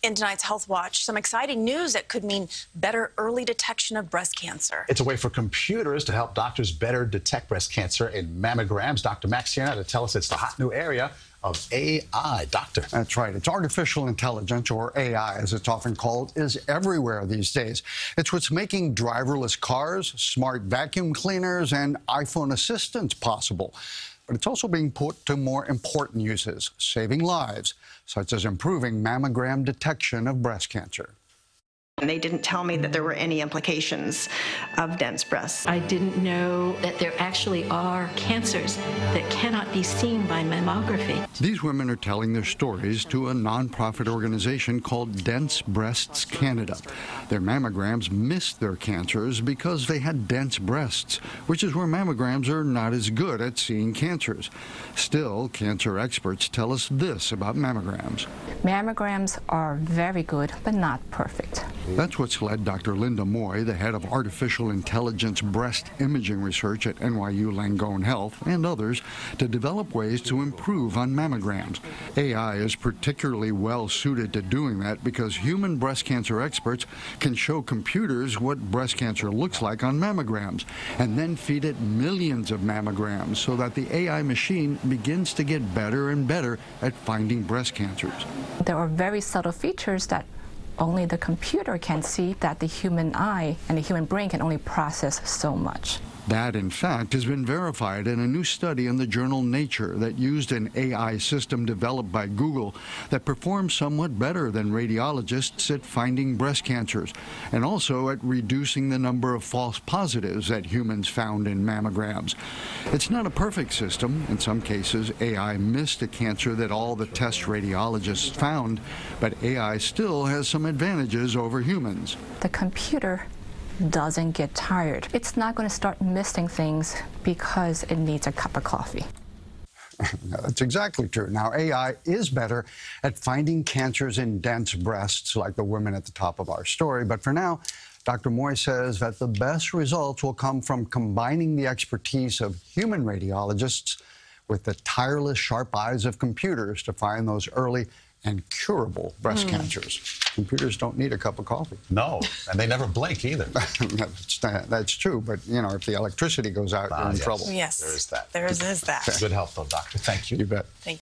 In tonight's Health Watch, some exciting news that could mean better early detection of breast cancer. It's a way for computers to help doctors better detect breast cancer in mammograms. Dr. Max here now to tell us it's the hot new area of AI. Doctor. That's right. It's artificial intelligence, or AI as it's often called, is everywhere these days. It's what's making driverless cars, smart vacuum cleaners, and iPhone assistants possible. But it's also being put to more important uses, saving lives, such as improving mammogram detection of breast cancer. And they didn't tell me that there were any implications of dense breasts. I didn't know that there actually are cancers that cannot be seen by mammography. These women are telling their stories to a nonprofit organization called Dense Breasts Canada. Their mammograms missed their cancers because they had dense breasts, which is where mammograms are not as good at seeing cancers. Still, cancer experts tell us this about mammograms. Mammograms are very good, but not perfect. That's what's led Dr. Linda Moy, the head of artificial intelligence breast imaging research at NYU Langone Health, and others, to develop ways to improve on mammograms. AI is particularly well suited to doing that because human breast cancer experts can show computers what breast cancer looks like on mammograms and then feed it millions of mammograms so that the AI machine begins to get better and better at finding breast cancers. There are very subtle features that only the computer can see that the human eye and the human brain can only process so much. That, in fact, has been verified in a new study in the journal Nature that used an AI system developed by Google that performs somewhat better than radiologists at finding breast cancers and also at reducing the number of false positives that humans found in mammograms. It's not a perfect system. In some cases, AI missed a cancer that all the test radiologists found, but AI still has some advantages over humans. The computer doesn't get tired. It's not going to start missing things because it needs a cup of coffee. That's exactly true. Now, AI is better at finding cancers in dense breasts, like the women at the top of our story. But for now, Dr. Moy says that the best results will come from combining the expertise of human radiologists with the tireless, sharp eyes of computers to find those early and curable breast mm. cancers. Computers don't need a cup of coffee. No, and they never blink either. that's, that's, true, but you know, if the electricity goes out, ah, you're in yes. trouble. Yes, there is that. There is, is that. Good help, though, doctor. Thank you. You bet. Thank